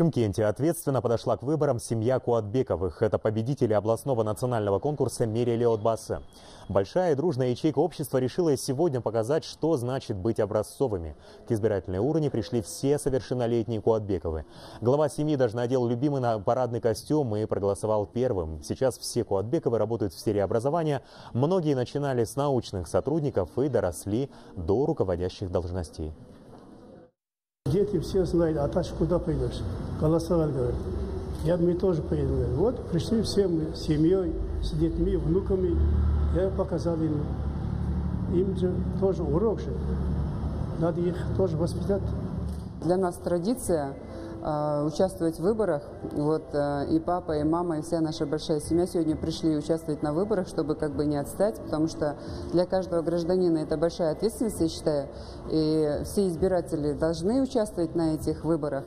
Шымкенте ответственно подошла к выборам семья Куатбековых. Это победители областного национального конкурса «Мерили Отбасы». Большая и дружная ячейка общества решила сегодня показать, что значит быть образцовыми. К избирательной урне пришли все совершеннолетние Куатбековы. Глава семьи даже надел любимый на парадный костюм и проголосовал первым. Сейчас все Куатбековы работают в сфере образования. Многие начинали с научных сотрудников и доросли до руководящих должностей. Дети все знают, а Таш, куда пойдешь? Голосовать, говорят. Я, мы тоже поедем. Вот пришли все мы с семьей, с детьми, внуками. Я показал им. Им же тоже урок же. Надо их тоже воспитать. Для нас традиция участвовать в выборах. Вот э, и папа, и мама, и вся наша большая семья сегодня пришли участвовать на выборах, чтобы как бы не отстать, потому что для каждого гражданина это большая ответственность, я считаю, и все избиратели должны участвовать на этих выборах.